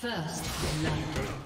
First blood.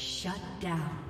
Shut down.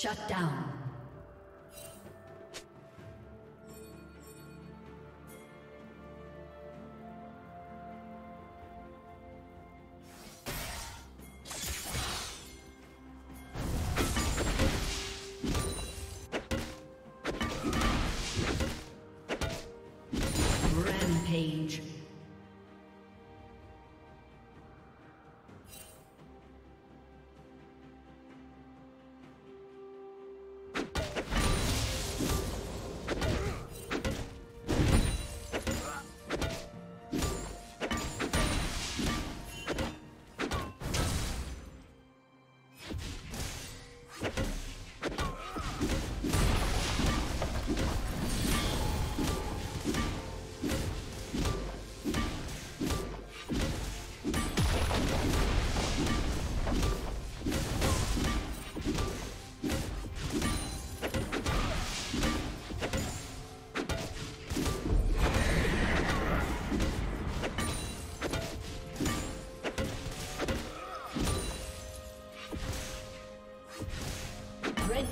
Shut down.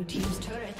Blue Team's turret.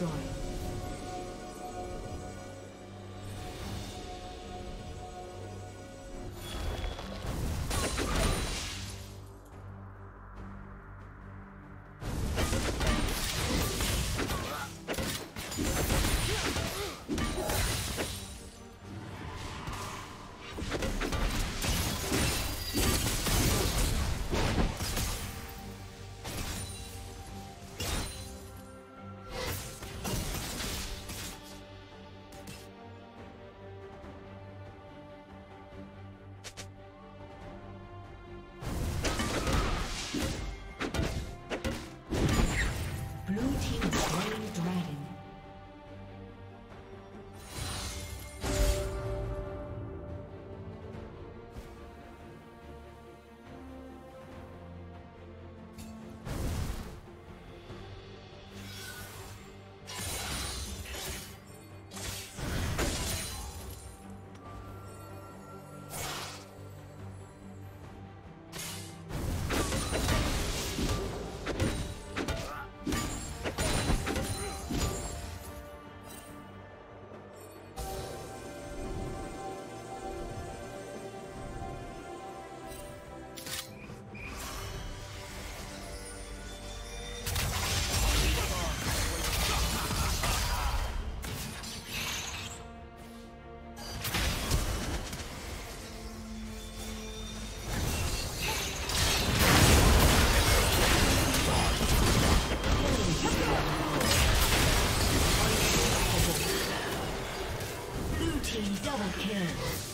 destroyed. Kill.